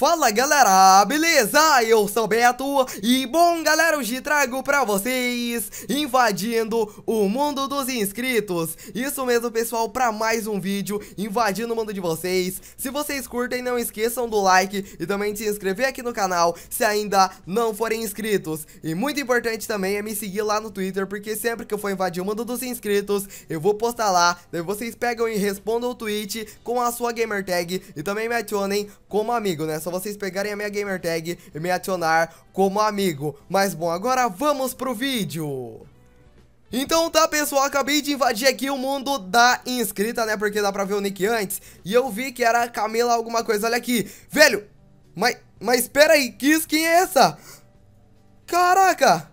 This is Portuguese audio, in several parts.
Fala galera, beleza? Eu sou o Beto e bom galera, hoje trago pra vocês invadindo o mundo dos inscritos Isso mesmo pessoal, pra mais um vídeo invadindo o mundo de vocês Se vocês curtem, não esqueçam do like e também de se inscrever aqui no canal se ainda não forem inscritos E muito importante também é me seguir lá no Twitter, porque sempre que eu for invadir o mundo dos inscritos Eu vou postar lá, daí vocês pegam e respondam o tweet com a sua gamertag E também me adicionem como amigo, né? Só só vocês pegarem a minha gamer tag e me adicionar como amigo. Mas bom, agora vamos pro vídeo. Então tá pessoal, acabei de invadir aqui o mundo da inscrita, né, porque dá pra ver o nick antes E eu vi que era Camila alguma coisa, olha aqui Velho, mas, mas espera aí, que skin é essa? Caraca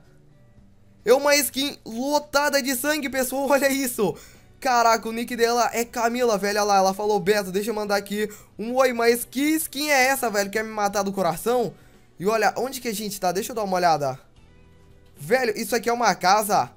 É uma skin lotada de sangue, pessoal, olha isso Caraca, o nick dela é Camila, velho. Olha lá, ela falou, Beto, deixa eu mandar aqui um oi. Mas que skin é essa, velho? Quer me matar do coração? E olha, onde que a gente tá? Deixa eu dar uma olhada. Velho, isso aqui é uma casa?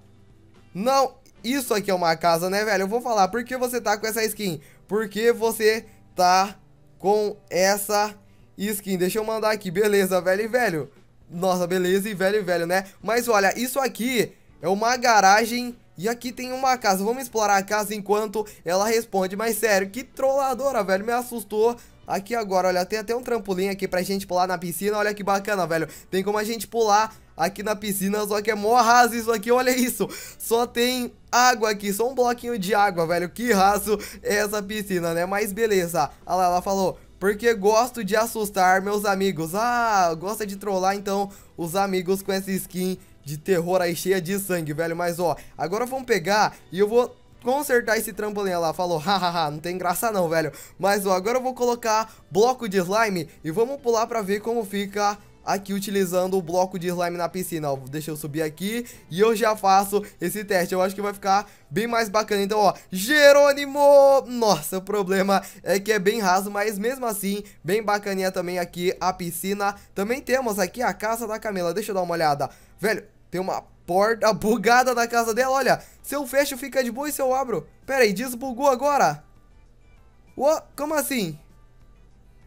Não, isso aqui é uma casa, né, velho? Eu vou falar, por que você tá com essa skin? Porque você tá com essa skin. Deixa eu mandar aqui, beleza, velho e velho. Nossa, beleza e velho e velho, né? Mas olha, isso aqui é uma garagem e aqui tem uma casa, vamos explorar a casa enquanto ela responde. Mas sério, que trolladora, velho, me assustou. Aqui agora, olha, tem até um trampolim aqui pra gente pular na piscina Olha que bacana, velho. Tem como a gente pular aqui na piscina Só que é mó raso isso aqui, olha isso. Só tem água aqui, só um bloquinho de água, velho. Que raso é essa piscina, né? Mas beleza, olha lá, ela falou porque gosto de assustar meus amigos. Ah, gosta de trollar então os amigos com essa skin de terror aí cheia de sangue, velho. Mas, ó, agora vamos pegar e eu vou consertar esse trampolim lá. Falou, hahaha, não tem graça não, velho. Mas, ó, agora eu vou colocar bloco de slime e vamos pular pra ver como fica aqui utilizando o bloco de slime na piscina, ó, deixa eu subir aqui e eu já faço esse teste, eu acho que vai ficar bem mais bacana, então ó, Jerônimo, nossa, o problema é que é bem raso, mas mesmo assim, bem bacaninha também aqui a piscina, também temos aqui a casa da Camila, deixa eu dar uma olhada, velho, tem uma porta bugada na casa dela, olha, se eu fecho fica de boa e se eu abro, pera aí, desbugou agora, como assim?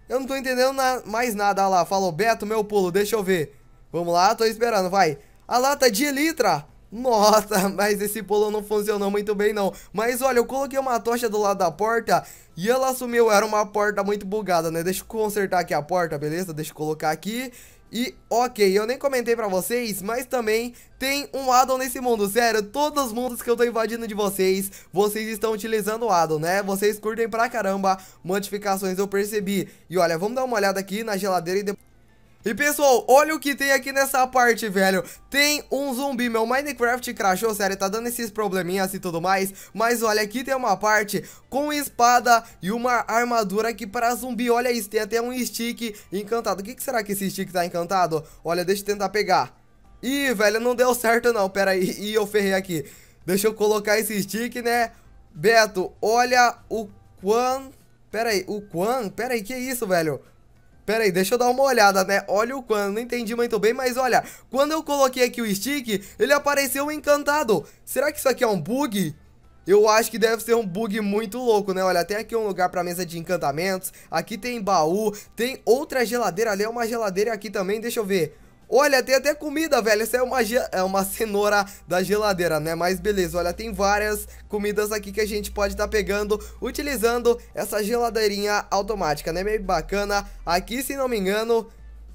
Eu não tô entendendo na mais nada. Olha lá, falou, Beto, meu pulo, deixa eu ver. Vamos lá, tô esperando, vai. A lata de litra. Nossa, mas esse pulo não funcionou muito bem não. Mas olha, eu coloquei uma tocha do lado da porta e ela sumiu. Era uma porta muito bugada, né? Deixa eu consertar aqui a porta, beleza? Deixa eu colocar aqui. E, ok, eu nem comentei pra vocês, mas também tem um addon nesse mundo, sério, todos os mundos que eu tô invadindo de vocês, vocês estão utilizando o addon, né? Vocês curtem pra caramba modificações, eu percebi. E olha, vamos dar uma olhada aqui na geladeira e depois... E pessoal, olha o que tem aqui nessa parte, velho. Tem um zumbi, meu. Minecraft crashou, sério, tá dando esses probleminhas e tudo mais. Mas olha, aqui tem uma parte com espada e uma armadura aqui para zumbi. Olha isso, tem até um stick encantado. O que, que será que esse stick tá encantado? Olha, deixa eu tentar pegar. Ih, velho, não deu certo não, pera aí. Ih, eu ferrei aqui. Deixa eu colocar esse stick, né? Beto, olha o Quan. Pera aí, o Quan? Pera aí, que isso, velho? Pera aí, deixa eu dar uma olhada, né? Olha o quando, não entendi muito bem, mas olha, quando eu coloquei aqui o stick, ele apareceu encantado. Será que isso aqui é um bug? Eu acho que deve ser um bug muito louco, né? Olha, tem aqui um lugar pra mesa de encantamentos, aqui tem baú, tem outra geladeira ali, é uma geladeira aqui também, deixa eu ver. Olha, tem até comida, velho. Essa é uma, é uma cenoura da geladeira, né? Mas beleza, olha, tem várias comidas aqui que a gente pode estar tá pegando utilizando essa geladeirinha automática, né? Meio bacana. Aqui, se não me engano,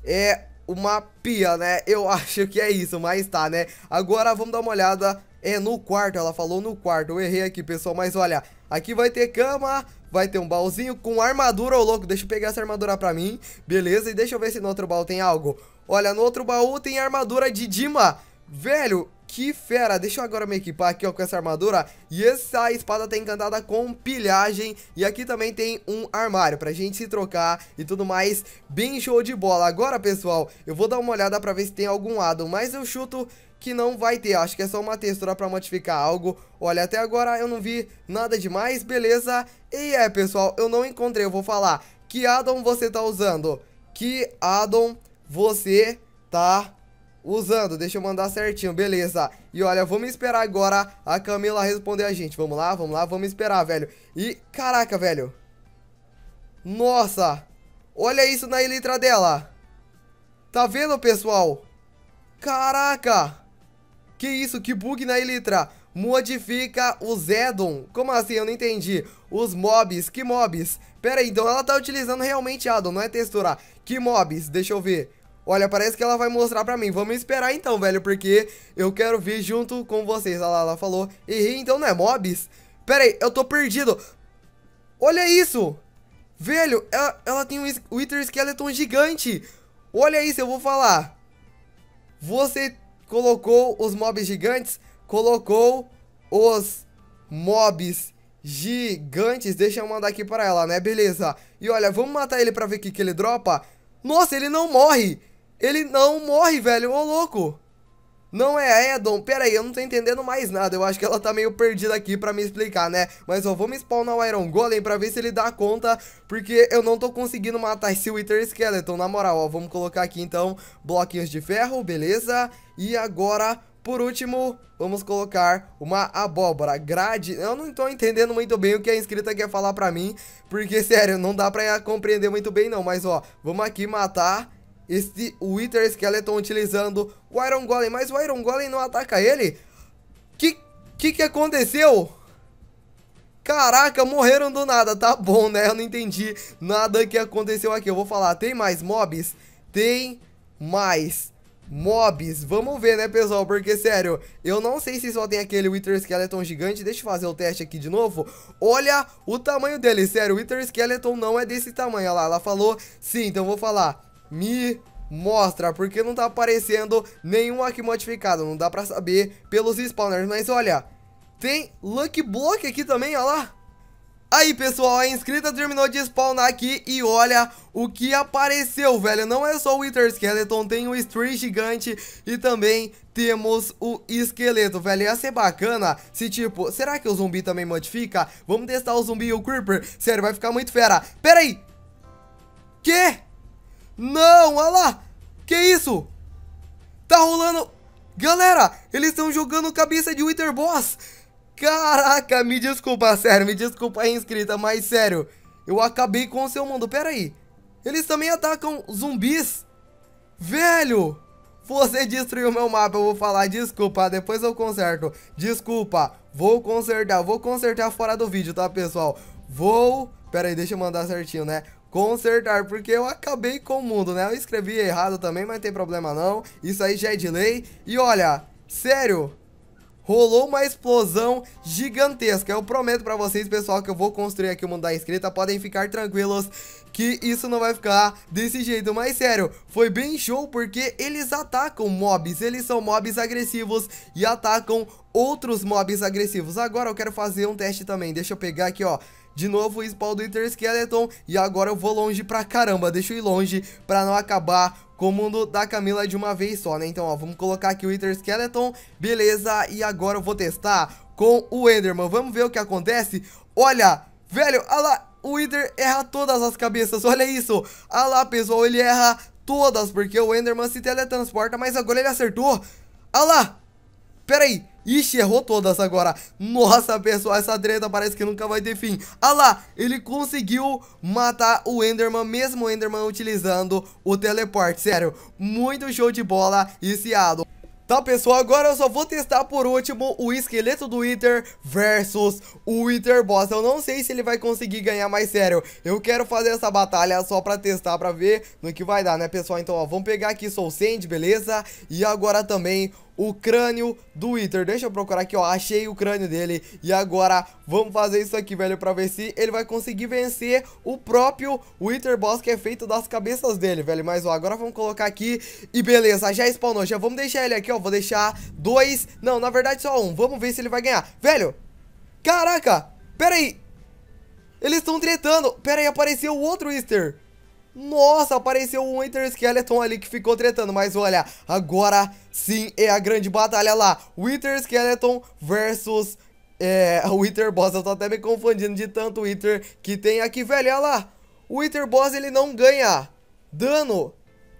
é uma pia, né? Eu acho que é isso, mas tá, né? Agora vamos dar uma olhada. É no quarto, ela falou no quarto. Eu errei aqui, pessoal, mas olha, aqui vai ter cama, vai ter um baúzinho com armadura, ô louco. Deixa eu pegar essa armadura pra mim, beleza? E deixa eu ver se no outro baú tem algo. Olha, no outro baú tem armadura de Dima. Velho, que fera. Deixa eu agora me equipar aqui, ó, com essa armadura. E essa espada tá encantada com pilhagem. E aqui também tem um armário pra gente se trocar e tudo mais. Bem show de bola. Agora, pessoal, eu vou dar uma olhada pra ver se tem algum addon. Mas eu chuto que não vai ter. Acho que é só uma textura pra modificar algo. Olha, até agora eu não vi nada demais, beleza? E é, pessoal, eu não encontrei. Eu vou falar. Que addon você tá usando? Que addon você tá usando. Deixa eu mandar certinho, beleza. E olha, vamos esperar agora a Camila responder a gente. Vamos lá, vamos lá, vamos esperar, velho. E, caraca, velho. Nossa. Olha isso na elitra dela. Tá vendo, pessoal? Caraca! Que isso? Que bug na elitra? Modifica os Zedon. Como assim? Eu não entendi. Os mobs. Que mobs? Pera aí, então ela tá utilizando realmente Addon, não é texturar. Que mobs? Deixa eu ver. Olha, parece que ela vai mostrar pra mim. Vamos esperar então, velho, porque eu quero ver junto com vocês. Olha lá, ela falou. Errei, então não é mobs? Pera aí, eu tô perdido. Olha isso. Velho, ela, ela tem um Wither Skeleton gigante. Olha isso, eu vou falar. Você colocou os mobs gigantes, colocou os mobs gigantes. Deixa eu mandar aqui para ela, né? Beleza. E olha, vamos matar ele pra ver o que, que ele dropa. Nossa, ele não morre. Ele não morre, velho. Ô, louco. Não é Edon? Pera aí, eu não tô entendendo mais nada. Eu acho que ela tá meio perdida aqui pra me explicar, né? Mas, ó, vamos spawnar o Iron Golem pra ver se ele dá conta. Porque eu não tô conseguindo matar esse Wither Skeleton. Na moral, ó, vamos colocar aqui, então, bloquinhos de ferro, beleza? E agora, por último, vamos colocar uma abóbora. Grade... Eu não tô entendendo muito bem o que a inscrita quer falar pra mim. Porque, sério, não dá pra compreender muito bem, não. Mas, ó, vamos aqui matar este Wither Skeleton utilizando o Iron Golem, mas o Iron Golem não ataca ele? Que que que aconteceu? Caraca, morreram do nada, tá bom, né? Eu não entendi nada que aconteceu aqui. Eu vou falar, tem mais mobs? Tem mais mobs. Vamos ver, né, pessoal? Porque, sério, eu não sei se só tem aquele Wither Skeleton gigante. Deixa eu fazer o teste aqui de novo. Olha o tamanho dele, sério. O Wither Skeleton não é desse tamanho. Olha lá, ela falou sim, então vou falar me mostra, porque não tá aparecendo nenhum aqui modificado, não dá pra saber pelos spawners, mas olha, tem Lucky Block aqui também, olha lá. Aí, pessoal, a inscrita terminou de spawnar aqui e olha o que apareceu, velho. Não é só o Wither Skeleton, tem o Stray Gigante e também temos o Esqueleto, velho. Ia ser bacana se, tipo, será que o zumbi também modifica? Vamos testar o zumbi e o Creeper. Sério, vai ficar muito fera. Pera aí. Que? Não, olha lá. Que isso? Tá rolando... Galera, eles estão jogando cabeça de Wither Boss. Caraca, me desculpa, sério, me desculpa aí, inscrita, mas sério, eu acabei com o seu mundo. Pera aí, eles também atacam zumbis? Velho, você destruiu meu mapa, eu vou falar, desculpa, depois eu conserto. Desculpa, vou consertar, vou consertar fora do vídeo, tá, pessoal? Vou... Pera aí, deixa eu mandar certinho, né? Consertar, porque eu acabei com o mundo, né? Eu escrevi errado também, mas não tem problema não. Isso aí já é de lei. E olha, sério, rolou uma explosão gigantesca. Eu prometo pra vocês, pessoal, que eu vou construir aqui o mundo da escrita. Podem ficar tranquilos que isso não vai ficar desse jeito. Mas sério, foi bem show porque eles atacam mobs. Eles são mobs agressivos e atacam outros mobs agressivos. Agora eu quero fazer um teste também. Deixa eu pegar aqui, ó de novo o spawn do Inter Skeleton e agora eu vou longe pra caramba, deixa eu ir longe pra não acabar com o mundo da Camila de uma vez só, né? Então, ó, vamos colocar aqui o Wither Skeleton, beleza, e agora eu vou testar com o Enderman, vamos ver o que acontece? Olha, velho, olha lá, o Wither erra todas as cabeças, olha isso, olha lá, pessoal, ele erra todas, porque o Enderman se teletransporta, mas agora ele acertou, olha lá, pera aí, Ixi, errou todas agora. Nossa, pessoal, essa treta parece que nunca vai ter fim. Ah lá, ele conseguiu matar o Enderman, mesmo o Enderman utilizando o teleporte. Sério, muito show de bola esse Addon. Tá, pessoal, agora eu só vou testar por último o esqueleto do Wither versus o Wither Boss. Eu não sei se ele vai conseguir ganhar, mais sério, eu quero fazer essa batalha só pra testar, pra ver no que vai dar, né, pessoal? Então, ó, vamos pegar aqui Soul Sand, beleza? E agora também o crânio do Wither. Deixa eu procurar aqui, ó. Achei o crânio dele. E agora vamos fazer isso aqui, velho, pra ver se ele vai conseguir vencer o próprio Wither Boss que é feito das cabeças dele, velho. Mas, ó, agora vamos colocar aqui e beleza, já spawnou. Já vamos deixar ele aqui, ó. Vou deixar dois... Não, na verdade só um. Vamos ver se ele vai ganhar. Velho, caraca, pera aí. Eles estão tretando. Pera aí, apareceu o outro Easter. Nossa, apareceu um Winter Skeleton ali que ficou tretando. Mas olha, agora sim é a grande batalha lá. Winter Skeleton versus é, o Wither Boss. Eu tô até me confundindo de tanto Wither que tem aqui, velho. Olha lá. O Wither Boss, ele não ganha dano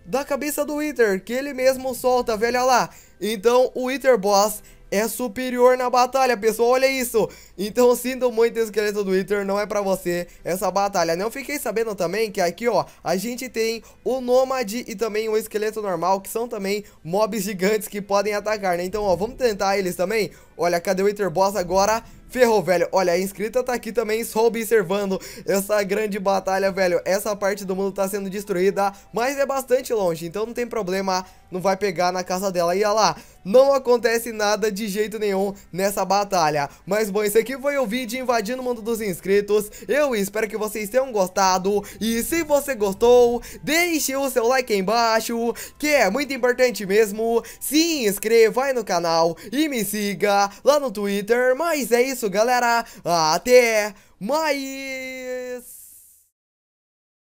da cabeça do Wither, que ele mesmo solta, velho. Olha lá. Então, o Wither Boss é superior na batalha, pessoal, olha isso. Então sinto muito, esqueleto do Wither, não é pra você essa batalha. Não fiquei sabendo também que aqui, ó, a gente tem o Nômade e também o esqueleto normal Que são também mobs gigantes que podem atacar, né? Então, ó, vamos tentar eles também? Olha, cadê o Wither Boss agora? Ferrou, velho. Olha, a inscrita tá aqui também só observando essa grande batalha, velho. Essa parte do mundo tá sendo destruída, mas é bastante longe, então não tem problema, não vai pegar na casa dela. E olha lá, não acontece nada de jeito nenhum nessa batalha. Mas bom, esse aqui foi o vídeo invadindo o mundo dos inscritos. Eu espero que vocês tenham gostado. E se você gostou, deixe o seu like aí embaixo, que é muito importante mesmo. Se inscreva aí no canal e me siga lá no Twitter. Mas é isso isso, galera. Até mais!